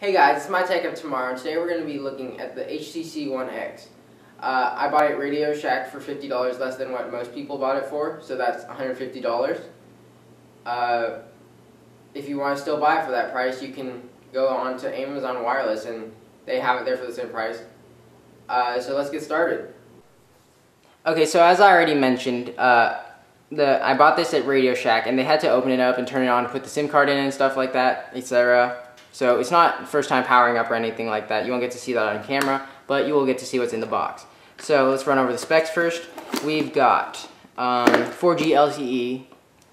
Hey guys, it's my tech of tomorrow. and Today we're going to be looking at the HTC One X. Uh, I bought it Radio Shack for $50 less than what most people bought it for, so that's $150. Uh, if you want to still buy it for that price, you can go on to Amazon Wireless and they have it there for the same price. Uh, so let's get started. Okay, so as I already mentioned, uh, the I bought this at Radio Shack and they had to open it up and turn it on put the SIM card in and stuff like that, etc. So it's not first time powering up or anything like that. You won't get to see that on camera, but you will get to see what's in the box. So let's run over the specs first. We've got um, 4G LTE,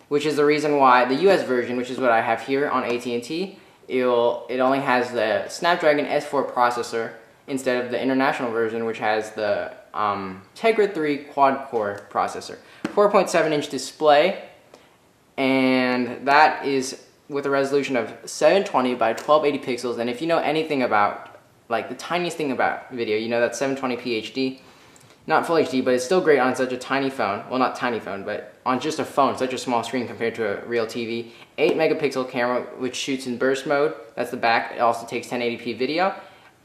which is the reason why the US version, which is what I have here on AT&T, it only has the Snapdragon S4 processor instead of the international version, which has the um, Tegra 3 quad-core processor. 4.7 inch display, and that is with a resolution of 720 by 1280 pixels. And if you know anything about, like the tiniest thing about video, you know that 720p HD. Not full HD, but it's still great on such a tiny phone. Well, not tiny phone, but on just a phone, such a small screen compared to a real TV. 8 megapixel camera, which shoots in burst mode. That's the back. It also takes 1080p video.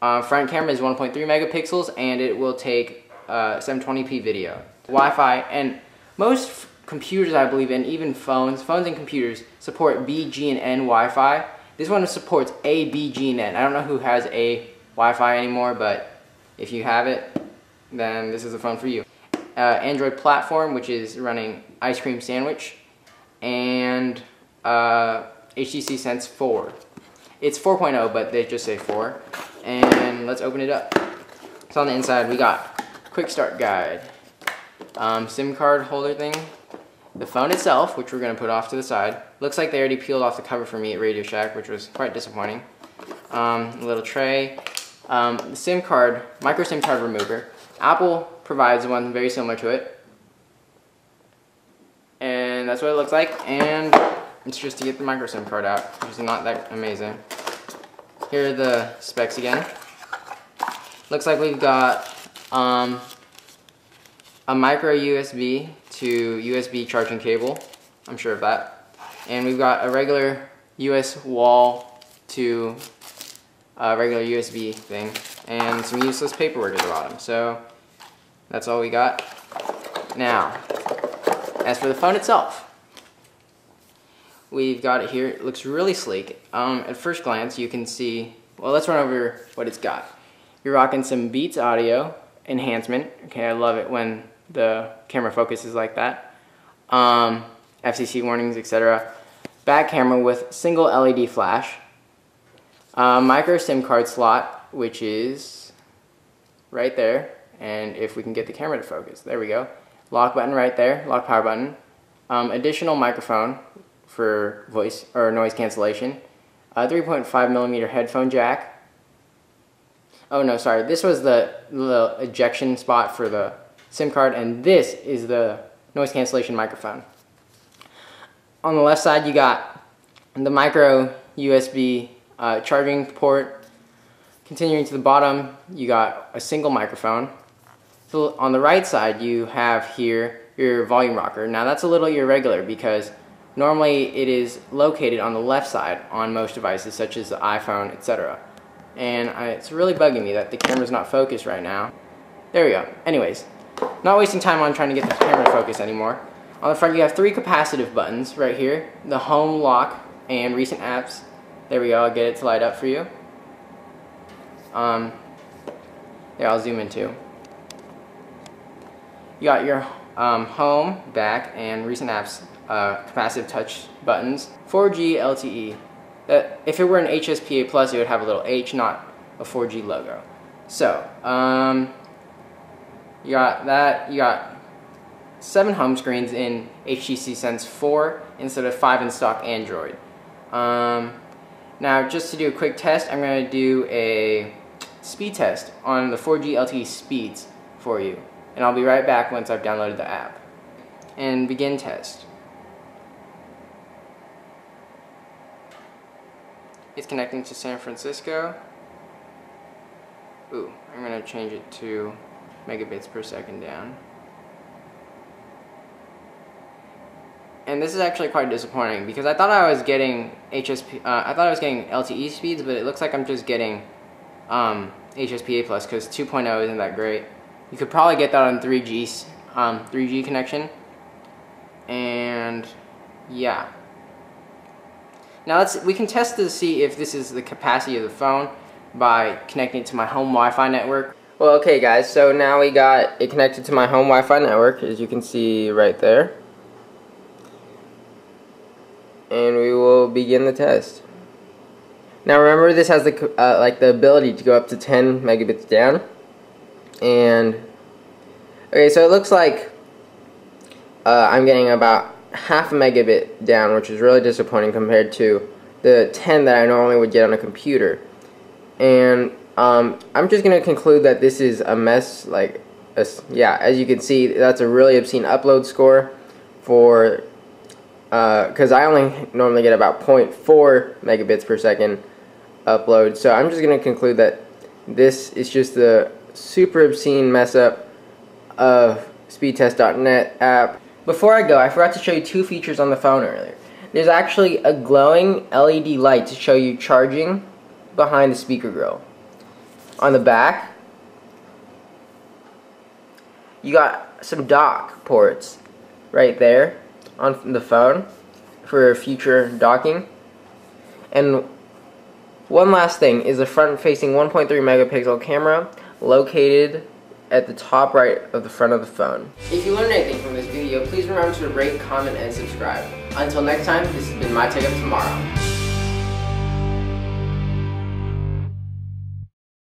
Uh, front camera is 1.3 megapixels, and it will take uh, 720p video. Wi-Fi, and most computers, I believe, and even phones, phones and computers support B, G, and N Wi-Fi. This one supports A, B, G, and N. I don't know who has A Wi-Fi anymore, but if you have it, then this is the phone for you. Uh, Android platform, which is running Ice Cream Sandwich, and uh, HTC Sense 4. It's 4.0, but they just say 4. And let's open it up. So on the inside, we got quick start guide, um, SIM card holder thing, the phone itself, which we're going to put off to the side, looks like they already peeled off the cover for me at Radio Shack, which was quite disappointing. Um, a little tray, um, the SIM card, micro SIM card remover. Apple provides one very similar to it. And that's what it looks like, and it's just to get the micro SIM card out, which is not that amazing. Here are the specs again. Looks like we've got um, a micro USB to USB charging cable. I'm sure of that. And we've got a regular US wall to a regular USB thing and some useless paperwork at the bottom. So that's all we got. Now, as for the phone itself, we've got it here. It looks really sleek. Um, at first glance, you can see, well, let's run over what it's got. You're rocking some Beats audio enhancement. Okay, I love it when the camera focuses like that. Um, FCC warnings, etc. Back camera with single LED flash. Uh, micro SIM card slot, which is right there. And if we can get the camera to focus, there we go. Lock button right there, lock power button. Um, additional microphone for voice or noise cancellation. 3.5 millimeter headphone jack. Oh no, sorry. This was the, the ejection spot for the SIM card, and this is the noise cancellation microphone. On the left side, you got the micro USB uh, charging port. Continuing to the bottom, you got a single microphone. So on the right side, you have here your volume rocker. Now that's a little irregular because normally it is located on the left side on most devices such as the iPhone, etc. And I, it's really bugging me that the camera's not focused right now. There we go. Anyways, not wasting time on trying to get the camera to focus anymore. On the front you have three capacitive buttons right here. The home, lock, and recent apps. There we go, I'll get it to light up for you. Um, there, I'll zoom in too. You got your um, home, back, and recent apps uh, capacitive touch buttons. 4G LTE. Uh, if it were an HSPA Plus, it would have a little H, not a 4G logo. So, um, you got that. You got seven home screens in HTC Sense 4 instead of five in stock Android. Um, now, just to do a quick test, I'm going to do a speed test on the 4G LTE speeds for you. And I'll be right back once I've downloaded the app. And begin test. It's connecting to San Francisco. Ooh, I'm going to change it to megabits per second down. and this is actually quite disappointing because I thought I was getting HSP, uh, I thought I was getting LTE speeds, but it looks like I'm just getting um, HSPA plus because 2.0 isn't that great. You could probably get that on 3G, um, 3G connection, and yeah. Now let's we can test to see if this is the capacity of the phone by connecting it to my home Wi-Fi network. Well, okay guys, so now we got it connected to my home Wi-Fi network, as you can see right there. And we will begin the test. Now remember this has the uh, like the ability to go up to 10 megabits down. And okay, so it looks like uh, I'm getting about half a megabit down, which is really disappointing compared to the 10 that I normally would get on a computer. And um, I'm just going to conclude that this is a mess. Like, a, yeah, as you can see, that's a really obscene upload score for, because uh, I only normally get about 0.4 megabits per second upload. So I'm just going to conclude that this is just the super obscene mess up of speedtest.net app. Before I go, I forgot to show you two features on the phone earlier. There's actually a glowing LED light to show you charging behind the speaker grill. On the back, you got some dock ports right there on the phone for future docking. And one last thing is a front-facing 1.3 megapixel camera located at the top right of the front of the phone. If you learned anything from this video, please remember to rate, comment, and subscribe. Until next time, this has been My Tech of Tomorrow.